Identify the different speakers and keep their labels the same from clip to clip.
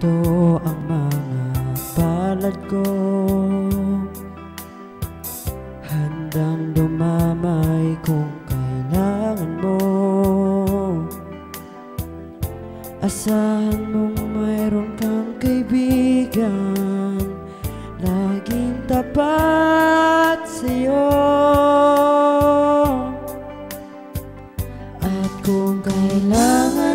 Speaker 1: Narito ang mga palad ko. Handang dumamay kung kailangan mo. Asahan mong mayroon kang kaibigan Laging tapat sa'yo. At kung kailangan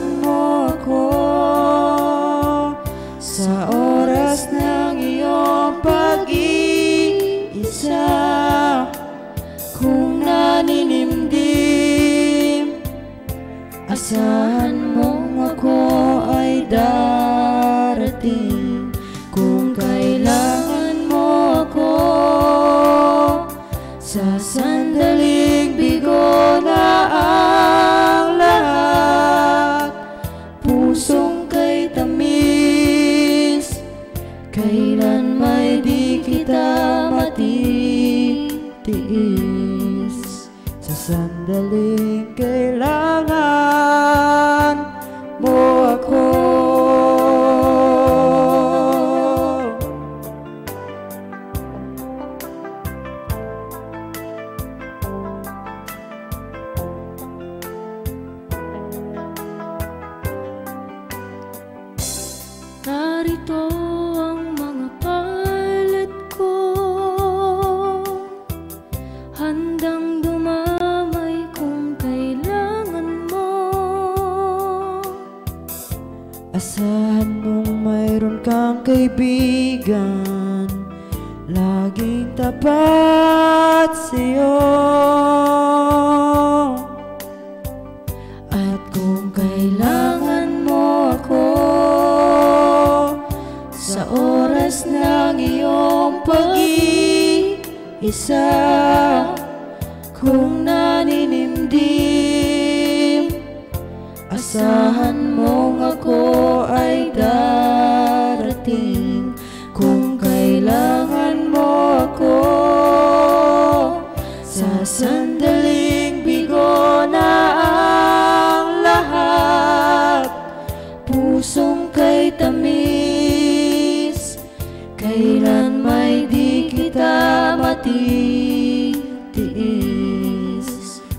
Speaker 1: Asahan mong ako ay darating? Kung kailangan mo ako Sa sandaling bigo na ang lahat. Pusong kay tamis Kailan may di kita matitiis? Sa sandaling kailangan
Speaker 2: Handang dumamay kung kailangan mo.
Speaker 1: Asahan mong mayroon kang kaibigan. Laging tapat sa'yo. At kung kailangan mo ako Sa oras ng iyong pag-iisa Kung naninimdim Asahan mong ako ay darating. Kung kailangan mo ako Sa sandaling bigo na ang lahat Pusong kay tamis Kailan may di kita matitiis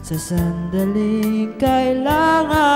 Speaker 1: Sa sandaling kailangan